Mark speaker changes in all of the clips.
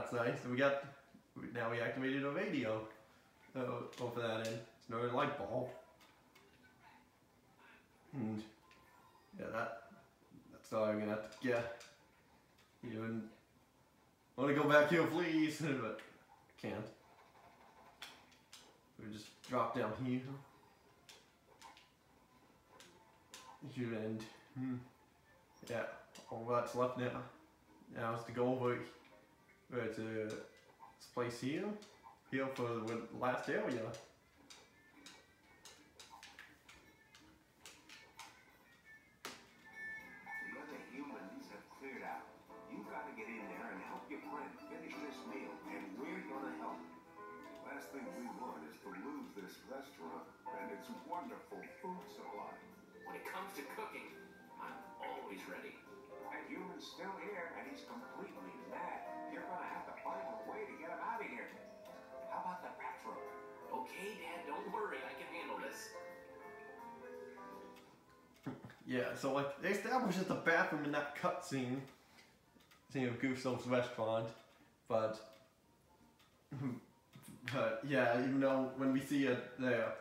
Speaker 1: that's nice. We got now we activated a radio uh, over that end. It's another light bulb. And yeah, that that's all I'm gonna have to get. Even want to go back here, please, but I can't. We just drop down here. Here and hmm, yeah, all that's left now. Now is to go over uh, to this place here, here for the last area.
Speaker 2: The other humans have cleared out. You gotta get in there and help your friend finish this meal, and we're gonna help.
Speaker 3: Last thing we want is to lose this restaurant and its wonderful food supply.
Speaker 4: When it comes to cooking, I'm always ready.
Speaker 2: That human's still here, and he's completely mad. Bathroom?
Speaker 4: Okay, Dad, don't worry. I can handle this.
Speaker 1: Yeah, so like they established the bathroom in that cutscene, scene of Gusteau's restaurant, but but yeah, even though when we see it there,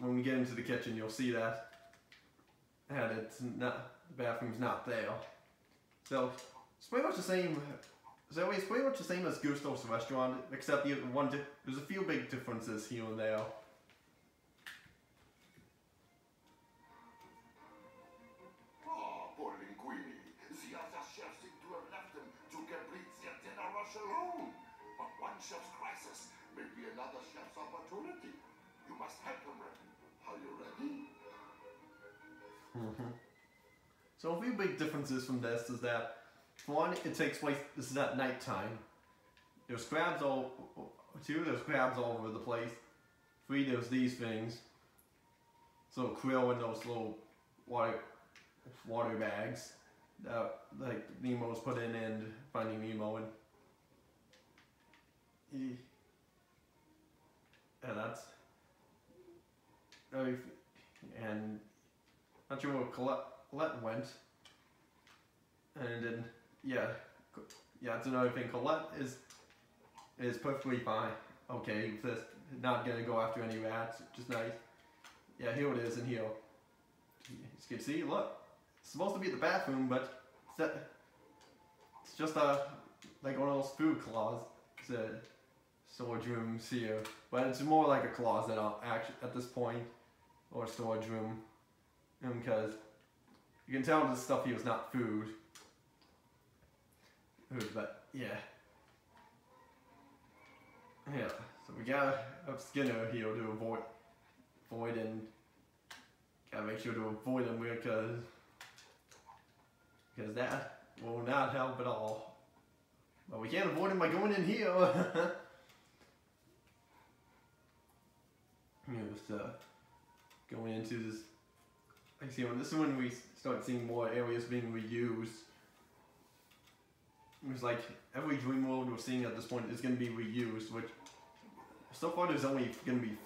Speaker 1: when we get into the kitchen, you'll see that and it's not the bathroom's not there. So it's pretty much the same. So it's pretty much the same as Gusteau's restaurant, except the one di- there's a few big differences here and there.
Speaker 3: Ah, poor Linguini. The other chefs seem to have left him to complete their dinner rush alone. But one chef's crisis may be another chef's opportunity. You must help him, Reverend. Are you ready?
Speaker 1: So a few big differences from this is that one, it takes place. This is at nighttime. There's crabs all. Two, there's crabs all over the place. Three, there's these things. So krill in those little water water bags that like Nemo's put in and Finding Nemo and. And that's. And not sure where Colette went. And then, yeah, yeah, that's another thing. Colette is is perfectly fine. Okay, just not gonna go after any rats. Just nice. Yeah, here it is in here. As you can see, look, it's supposed to be the bathroom, but it's, that- it's just a like one of those food closets. It's a storage room here, but it's more like a closet uh, actually at this point, or storage room because you can tell this stuff here is not food. Food, but yeah. Yeah, so we gotta up Skinner here to avoid, avoid and gotta make sure to avoid him because because that will not help at all. But we can't avoid him by going in here. you know, just going into this I see when this is when we start seeing more areas being reused. It was like every dream world we're seeing at this point is going to be reused, which so far there's only going to be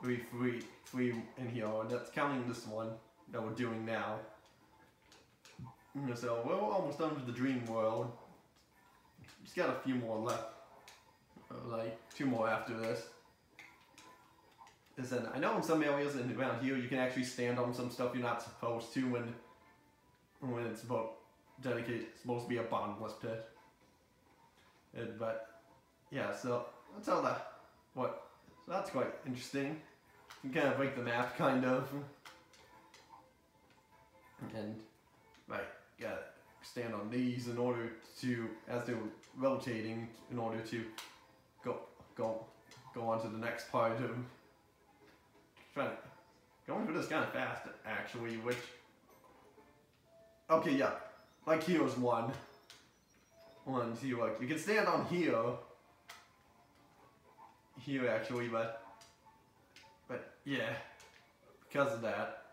Speaker 1: three, three, three in here, and that's counting this one that we're doing now. So we're almost done with the dream world. Just got a few more left, Uh, like two more after this is that I know in some areas and around here you can actually stand on some stuff you're not supposed to when when it's about dedicated supposed to be a bottomless pit. And, but yeah, so that's how that what so that's quite interesting. You kind of break the map kind of. And right, gotta stand on these in order to as they're rotating in order to go go go on to the next part of trying to going through this kind of fast actually which okay yeah like here's one. One two like you can stand on here here actually but but yeah because of that.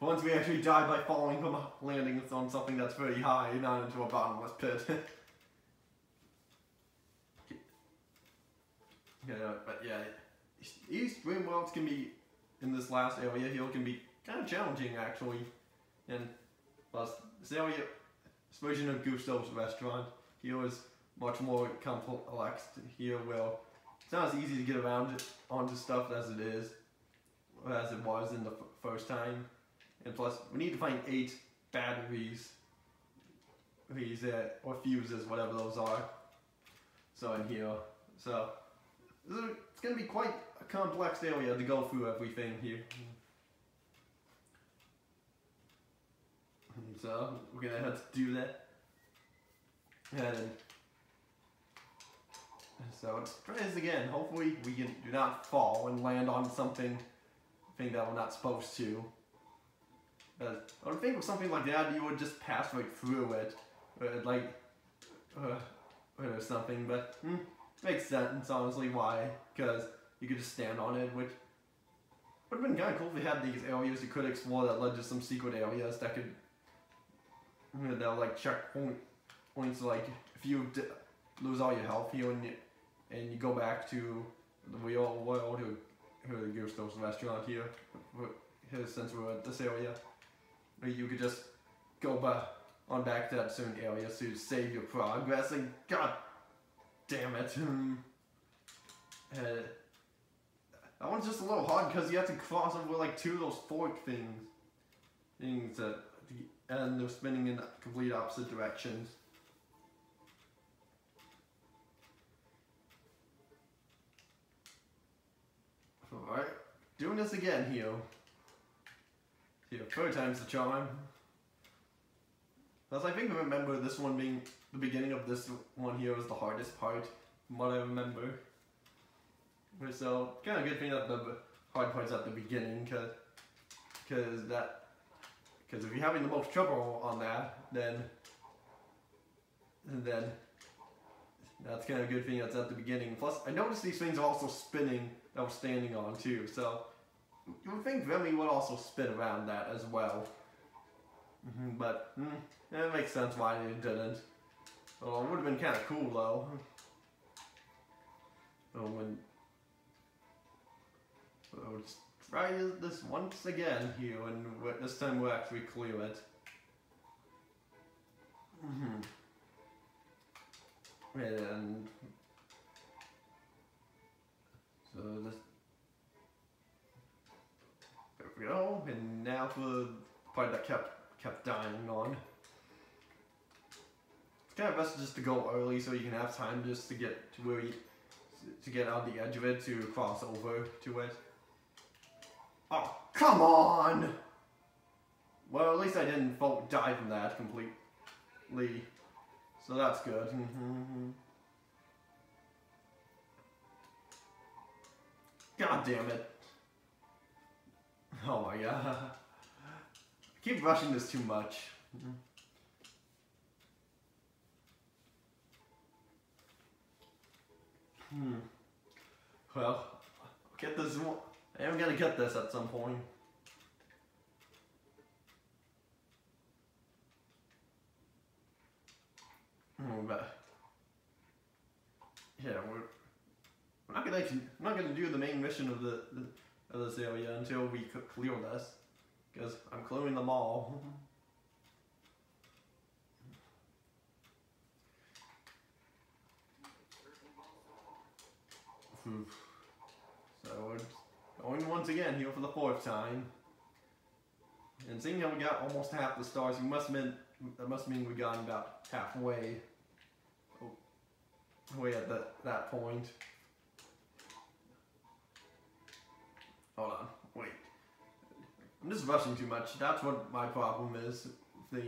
Speaker 1: Once we actually die by falling from landing on something that's very high not into a bottomless pit. Yeah but yeah these dream worlds can be in this last area here can be kind of challenging actually. And plus this area this version of Gusteau's restaurant he here is much more complex. Here, well, it's not as easy to get around onto stuff as it is, as it was in the first time. And plus, we need to find eight batteries, these uh, or fuses, whatever those are. So in here, so it's gonna be quite a complex area to go through everything here. So we're gonna have to do that. And so let's try this again. Hopefully we can do not fall and land on something thing that we're not supposed to. Uh, I would think with something like that you would just pass right through it, uh, like uh, or something. But hmm, makes sense honestly why, because you could just stand on it, which would have been kind of cool if we had these areas you could explore that led to some secret areas that could you know, that were like checkpoint points. Like if you lose all your health here and you, and you go back to the real world, who who gives those restaurant here, here since we're at this area, you could just go back on back to that certain area to save your progress. And God damn it. Uh, that one's just a little hard because you have to cross over like two of those fork things. Things that, and they're spinning in complete opposite directions. Alright, doing this again here. Here, third time's the charm. As I think I remember this one being the beginning of this one here was the hardest part, from what I remember. So, kind of good thing that the hard part's at the beginning, cause, cause that, cause if you're having the most trouble on that, then, then that's kind of a good thing that's at the beginning. Plus, I noticed these things are also spinning that we're standing on too, so you would think Remy would also spin around that as well. Mhm, But mm, it makes sense why they didn't. Well, it would have been kind of cool though. Oh, when let's try this once again here, and this time we'll actually clear it. hmm And so this. There we go. And now for the part that kept kept dying on. It's kind of best just to go early so you can have time just to get to where you to get on the edge of it to cross over to it. Oh, come on! Well, at least I didn't die from that completely. So that's good. God damn it. Oh my god. I keep rushing this too much. Hmm. Well, get this one. I am gonna get this at some point. Hmm, but yeah, we're, we're not gonna not gonna do the main mission of the, the of this area until we clear this, because I'm clearing them all. Going once again here for the fourth time. And seeing how we got almost half the stars, we must mean that must mean we got about halfway. Way at that that point. Hold on, wait. I'm just rushing too much. That's what my problem is. The,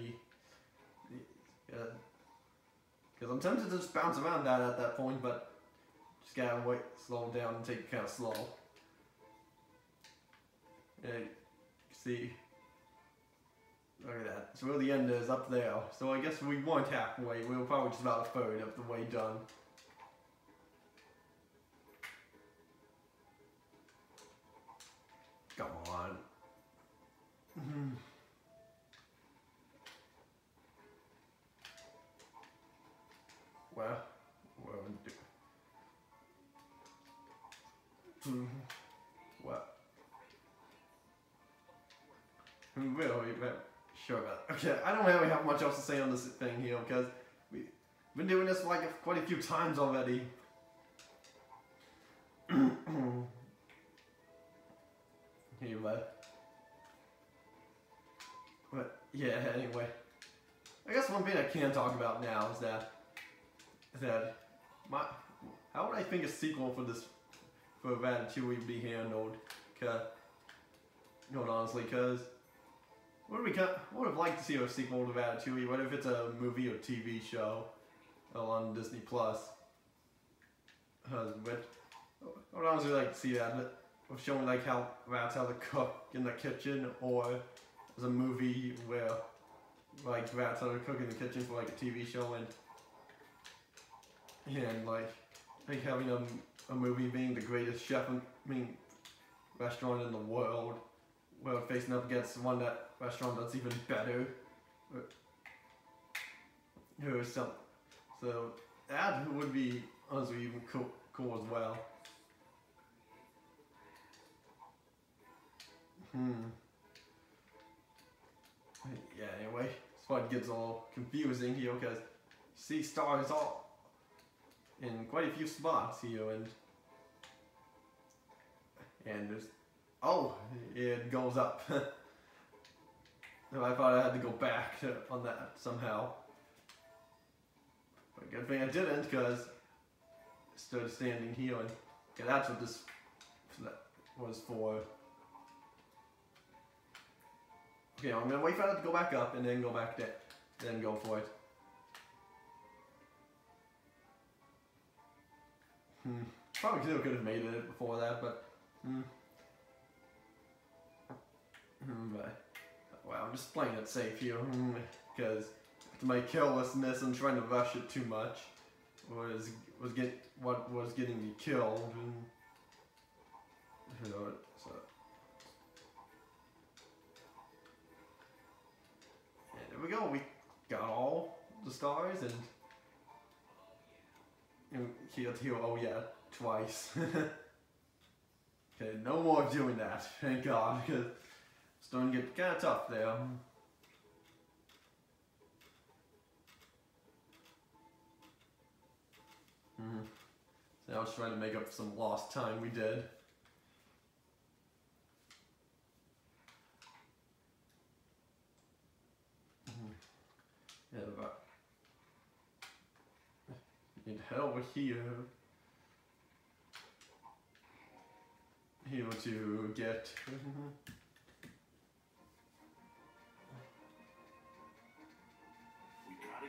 Speaker 1: because uh, I'm tempted to just bounce around that at that point, but just gotta wait, slow down, and take it kind of slow. See. Look at that. So where the end is up there. So I guess we weren't halfway. We were probably just about a third of the way done. Come on. Mhm. well, well, do- Hmm, really very sure about it. Okay, I don't really have much else to say on this thing here because we've Been doing this like quite a few times already. anyway. But yeah, anyway. I guess one thing I can talk about now is that that my how would I think a sequel for this for Ratatouille would be handled? Cause you know, honestly, cause cut? Would have liked to see a sequel to Ratatouille. What if it's a movie or TV show on Disney Plus? Uh, but I would honestly like to see that of showing like how rats how to cook in the kitchen, or as a movie where like rats how to cook in the kitchen for like a TV show and and like like having a, a movie being the greatest chef I mean restaurant in the world well, facing up against one that restaurant that's even better. Or some, so that would be honestly even cool, cool as well. Hmm. Yeah. Anyway, this one gets all confusing here because see stars all in quite a few spots here and and there's Oh, it goes up. I thought I had to go back on that somehow. But good thing I didn't, because I stood standing here and okay, that's what this was for. Okay, I'm gonna wait for it to go back up and then go back there. Then go for it. Hmm. Probably still could have made it before that, but hmm. Hmm, well, I'm just playing it safe here, mm, because to my carelessness and trying to rush it too much was was get what was getting me killed. You know, so. And there we go. We got all the stars and. And killed here, oh yeah, twice. okay, no more doing that, thank God, because starting to get kind of tough there. Mm. So I was trying to make up some lost time we did. Mm. Yeah, but need head over here. Here to get.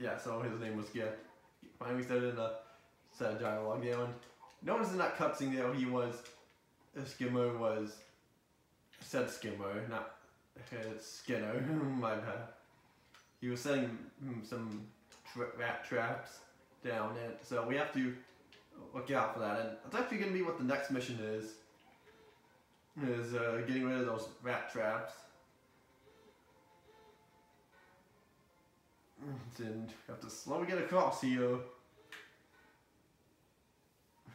Speaker 1: Yeah, so his name was Skit. Finally said in the sad dialogue there. And notice in that cutscene there, he was Skimmer was said Skimmer, not Skinner. My bad. He was setting some tra rat traps down, and so we have to look out for that. And that's actually going to be what the next mission is. Is uh, getting rid of those rat traps. and have to slowly get across here.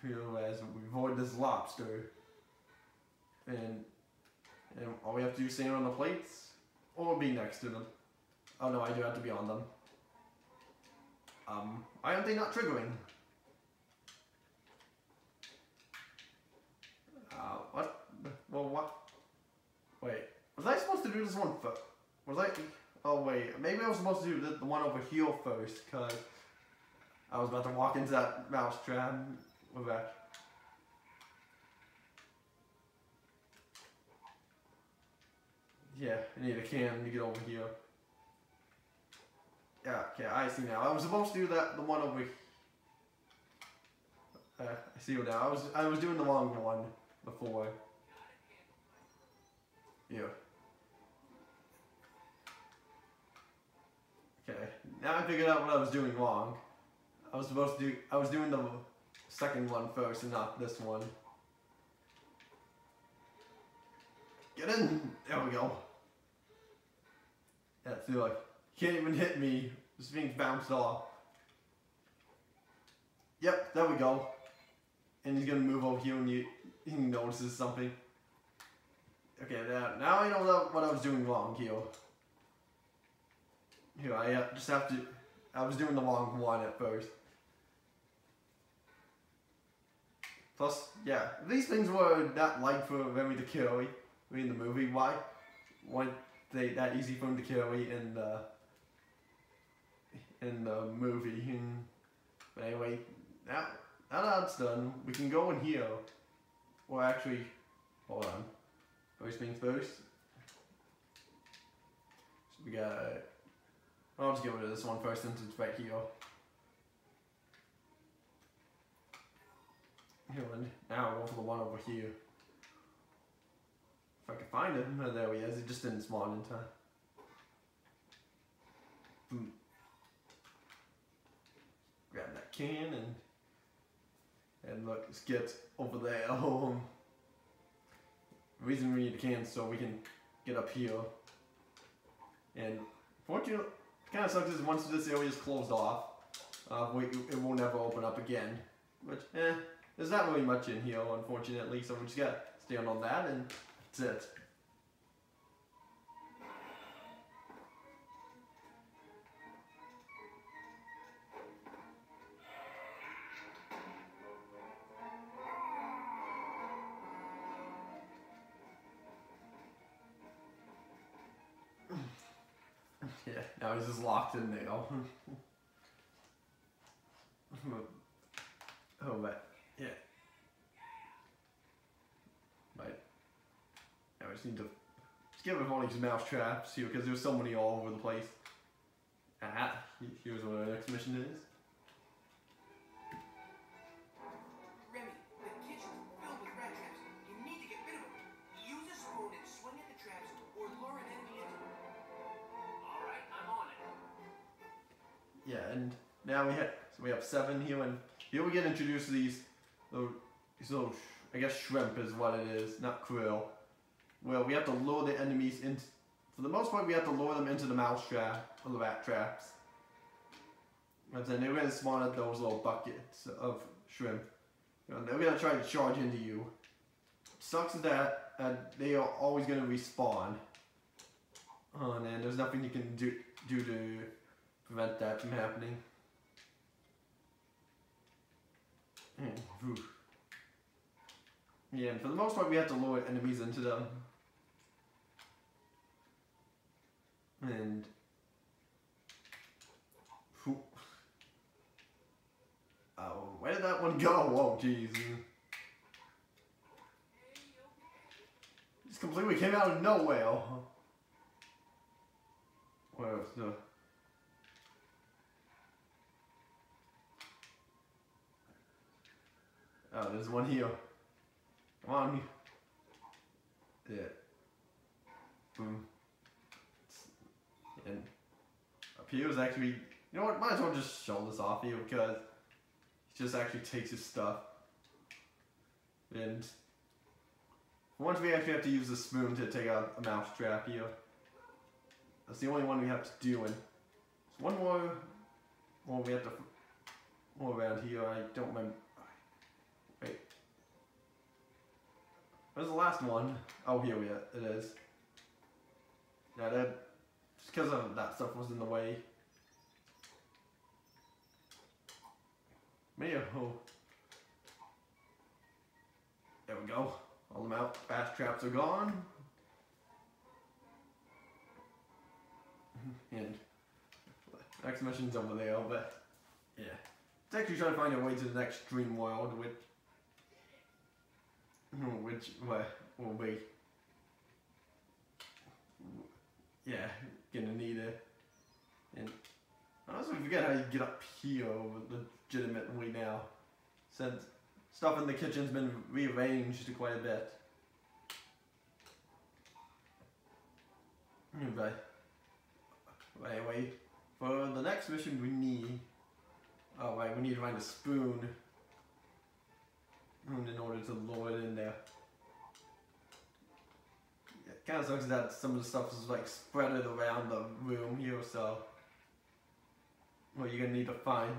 Speaker 1: Here as we avoid this lobster. And, and all we have to do is stand on the plates or be next to them. Oh no, I do have to be on them. Um, why aren't they not triggering? Uh, what? Well, what? Wait, was I supposed to do this one first? Was I? Oh wait, maybe I was supposed to do the, the one over here first, cause I was about to walk into that mouse trap with that. Yeah, I need a can to get over here. Yeah, okay, I see now. I was supposed to do that, the one over here. Uh, I see what now. I was I was doing the wrong one before. Yeah. Okay, now I figured out what I was doing wrong. I was supposed to do. I was doing the second one first and not this one. Get in. There we go. Yeah, see, like can't even hit me. This thing's bounced off. Yep, there we go. And he's gonna move over here and you, he notices something. Okay, now, now I know what I was doing wrong here. Here, I uh, just have to. I was doing the wrong one at first. Plus, yeah, these things were not like for Remy to carry in the movie. Why weren't they that easy for him to carry in the in the movie? And, but anyway, now now that it's done, we can go in here. Well, actually, hold on. First things first. So we got. I'll just get rid of this one first since it's right here. Here and now go for the one over here. If I can find him, oh, there he is. He just didn't spawn in time. Boom. Grab that can and and look, let's get over there. Um, reason we need the can so we can get up here. And fortunately, kind of sucks is once this area is closed off, uh, we, it won't ever open up again. Which, eh, there's not really much in here, unfortunately, so we just gotta stand on that and that's it. Just locked oh, but yeah. Right. Now I just need to rid of all these mouse traps here because there's so many all over the place. Ah, here's what our next mission is. Yeah, and now we have so we have seven here, and here we get introduced to these little, these little I guess shrimp is what it is, not krill. Well, we have to lure the enemies into. For the most part, we have to lure them into the mouse trap or the rat traps. And then they're gonna spawn at those little buckets of shrimp. And they're gonna try to charge into you. Sucks that uh, they are always gonna respawn. Oh, and there's nothing you can do do to prevent that from happening. Mm. Yeah, and for the most part, we have to lure enemies into them. And. Oh, where did that one go? Oh, jeez. Just completely came out of nowhere. Where's the. Oh, there's one here. Come on. Yeah. Boom. And up here is actually, you know what? Might as well just show this off here because he just actually takes his stuff. And once we actually have to use the spoon to take out a mouse trap here. That's the only one we have to do. And one more, more we have to, more around here. I don't remember. Wait. Where's the last one? Oh, here we are. It is. Yeah, that just because of that stuff was in the way. Oh. There we go. All the mouth bass traps are gone. And next mission's over there, but yeah. It's actually trying to find a way to the next dream world, which Hmm, which well, will be yeah, gonna need it. And I also forget how you get up here legitimately now, since stuff in the kitchen's been rearranged quite a bit. But anyway, for the next mission we need, Oh right, we need to find a spoon mm, in order to lower it in there. It kind of sucks that some of the stuff is like spread around the room here, so well, you're gonna need to find,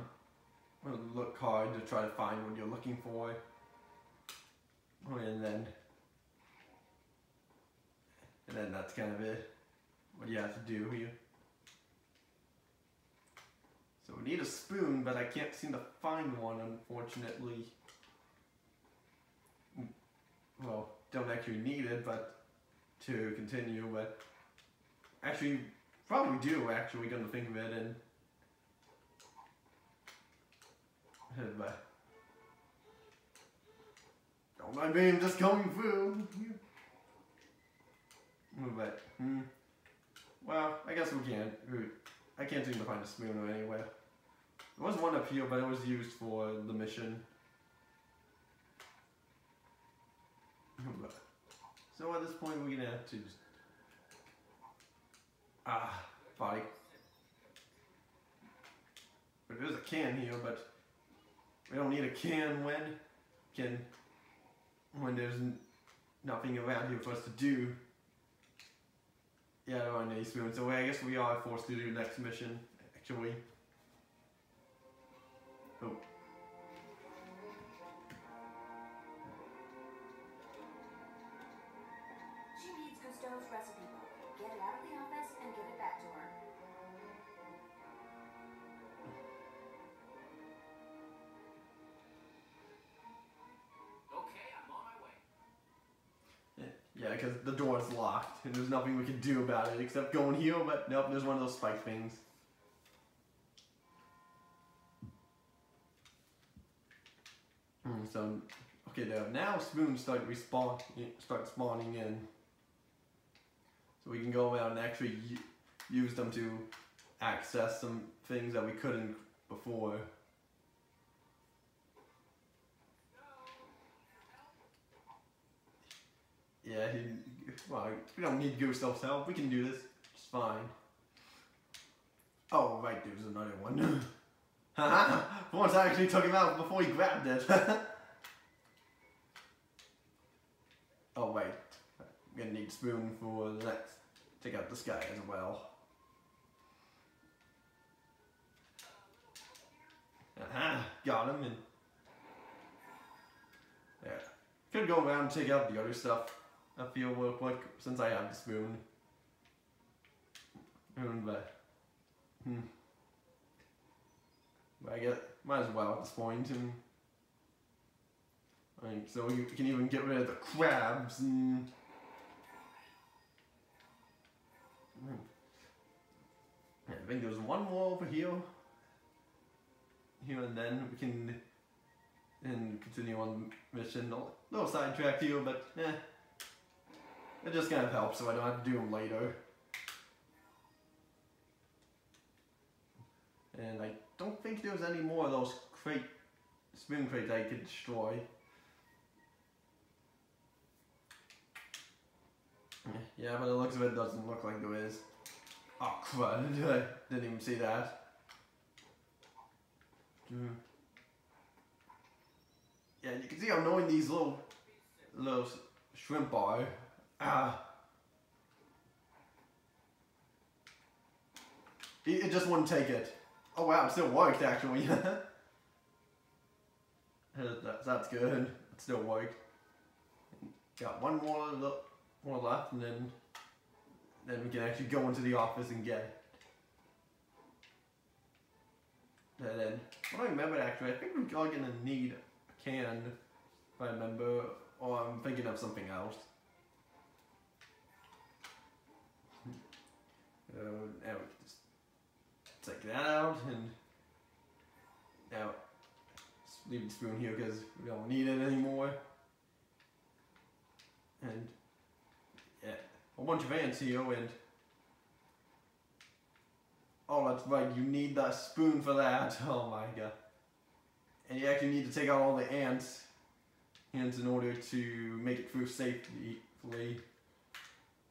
Speaker 1: look hard to try to find what you're looking for, and then, and then that's kind of it. What you have to do here. So we need a spoon, but I can't seem to find one, unfortunately. Mm, Well, don't actually need it, but to continue, but actually, probably do, actually, gonna think of it, and but don't mind me, I'm just coming through. But, hmm. Well, I guess we can't. I can't seem to find a spoon anywhere. There was one up here, but it was used for the mission. But- So at this point, we're gonna have to just. Ah, body. But there's a can here, but we don't need a can when can when there's nothing around here for us to do. Yeah, I don't need a spoon. So I guess we are forced to do next mission, actually. Nothing we can do about it except go in here, but nope, there's one of those spike things. Hmm, so, okay. Now spoons start respawn, start spawning in. So we can go around and actually use them to access some things that we couldn't before. Yeah, he, well, we don't need Gusteau's help. We can do this. It's fine. Oh, right, there's another one. Haha! Once I actually took him out before he grabbed it. oh, wait. We're gonna need spoon for the next. Take out this guy as well. Aha! Got him and. Yeah. Could go around and take out the other stuff. I feel real quick since I have the spoon. But hmm. But I guess might as well at this point and like so you can even get rid of the crabs and Hmm. I think there's one more over here. Here and then we can and continue on mission. A little sidetracked here, but eh. It just kind of helps so I don't have to do them later. And I don't think there's any more of those crate, spoon crates I could destroy. Yeah, but the looks of it doesn't look like there is. Oh crud, I didn't even see that. Hmm. Yeah, you can see how annoying these little, little shrimp are. Ah. It, it just wouldn't take it. Oh wow, it still worked actually. that, that's good. It still worked. Got one more lo- more left, and then then we can actually go into the office and get it. And then, what I remember actually, I think we're gonna need a can, if I remember, or I'm thinking of something else. Now we can just take that out and now leave the spoon here because we don't need it anymore. And yeah, a bunch of ants here and oh, that's right, you need that spoon for that. Oh my god! And you actually need to take out all the ants, ants in order to make it through safely.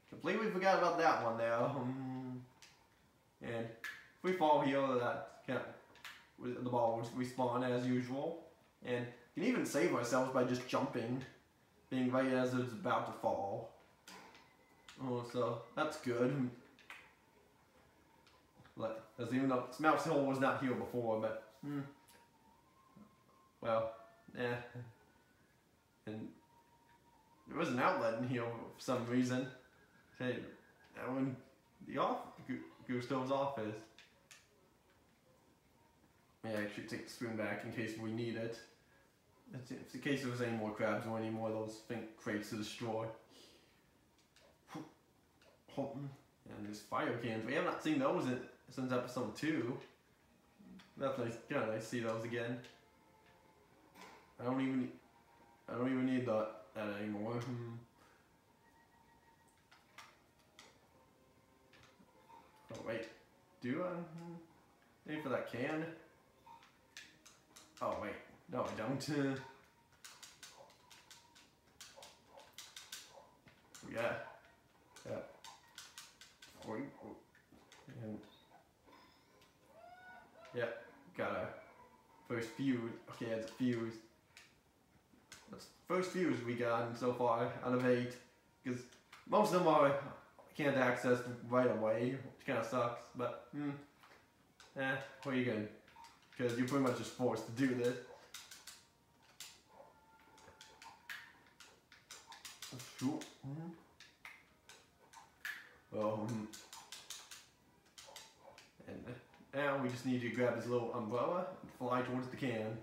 Speaker 1: Completely forgot about that one there. Um, and if we fall here, that can't. the ball would respawn as usual, and can even save ourselves by just jumping, being right as it's about to fall. Oh, so that's good. Like, as even though Mouse Hill was not here before, but hmm. Well, yeah. And there was an outlet in here for some reason. Hey, that one, the off Gu- Gusteau's office. Yeah, I should take the spoon back in case we need it. It's, it's in case there was any more crabs or any more of those think crates to destroy. And there's fire cans. We have not seen those in, since episode two. That's nice. Kind of nice to see those again. I don't even. I don't even need that, that anymore. Hmm. Oh wait, do I? Maybe for that can. Oh wait, no I don't. Oh, yeah, yeah. Oink. And yeah, got a first fuse. Okay, it's a fuse. That's first fuse we gotten so far out of eight. Because most of them are can't access right away, which kind of sucks. But hmm, eh, what are you gonna? Because you're pretty much just forced to do this. Sure. Hmm. and now we just need to grab this little umbrella and fly towards the can.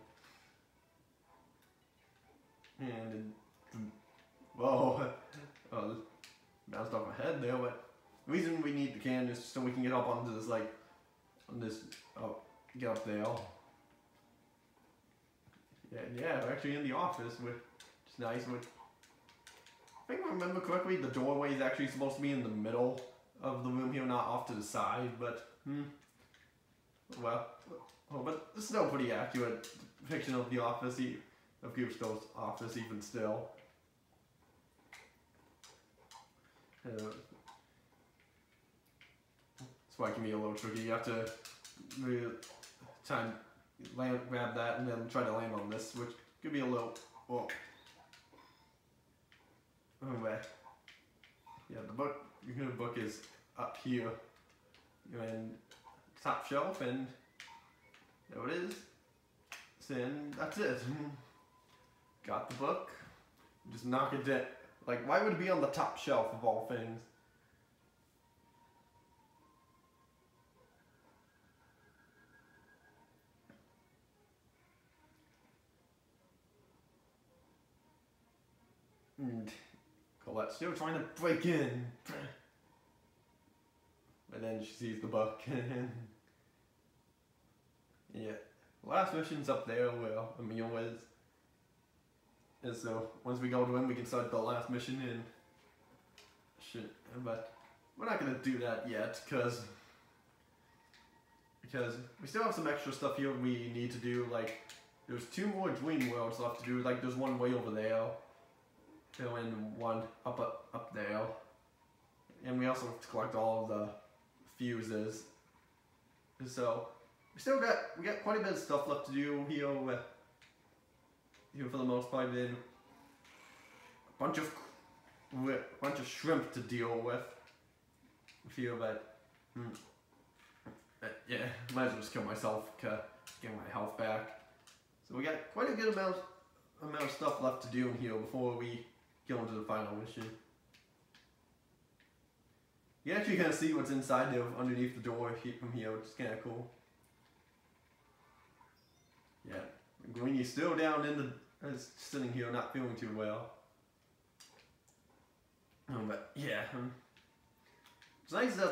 Speaker 1: And whoa, oh, off my head there. But the reason we need the can is so we can get up onto this like, on this, oh, get up there. Yeah, yeah, we're actually in the office, which is nice. Which, I think I remember correctly, the doorway is actually supposed to be in the middle of the room here, not off to the side. But hmm, well, oh, but it's still pretty accurate depiction of the office, of Gusteau's office, even still. That's why it can be a little tricky. You have to really time land, grab that, and then try to land on this, which could be a little. Oh, anyway, yeah, the book. The book is up here, and top shelf, and there it is. Then that's it. Got the book. Just knock it down. Like, why would it be on the top shelf of all things? And Colette's still trying to break in. But then she sees the book. yeah. Last mission's up there where Emile is. And so once we go to him, we can start the last mission and shit. But we're not gonna do that yet, cause because we still have some extra stuff here we need to do. Like there's two more dream worlds left to do. Like there's one way over there, and one up up, there, and we also have to collect all of the fuses. So we still got we got quite a bit of stuff left to do here with here for the most part. Then a bunch of a bunch of shrimp to deal with. I feel that hmm, uh, yeah, might as well just kill myself get my health back. So we got quite a good amount amount of stuff left to do in here before we go into the final mission. You actually kind of see what's inside there underneath the door from here, which is kind of cool. Yeah, Greeny's still down in the, uh, sitting here not feeling too well. Um, but yeah, um, it's nice that,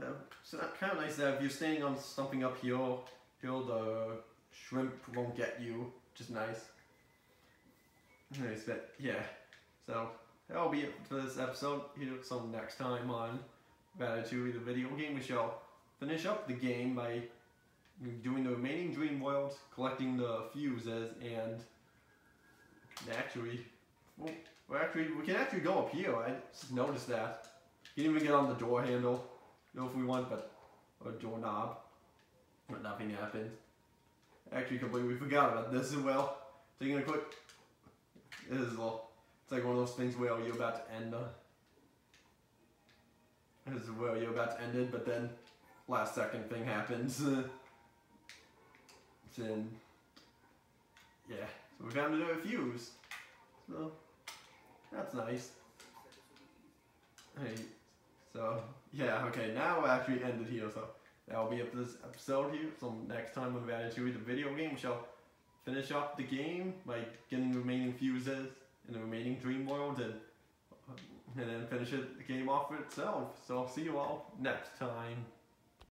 Speaker 1: uh, it's kind of nice that if you're standing on something up here, here the shrimp won't get you, which is nice. Nice, but yeah, so that'll be it for this episode. Here, so next time on Ratatouille, the video game, we shall finish up the game by doing the remaining dream worlds, collecting the fuses, and actually, well, well, actually, we can actually go up here. I just noticed that. You can even get on the door handle, you know, if we want, but or doorknob, but nothing happened. actually completely forgot about this as well. Taking a quick. This is a little. It's like one of those things where you're about to end. Uh, this is where you're about to end it, but then last second thing happens. then yeah, so we found a fuse. So that's nice. Hey, so yeah, okay, now we'll actually end it here. So that'll be for this episode here. So next time add into the video game, we shall finish up the game by getting the remaining fuses in the remaining dream world and and then finish it, the game off for itself. So I'll see you all next time.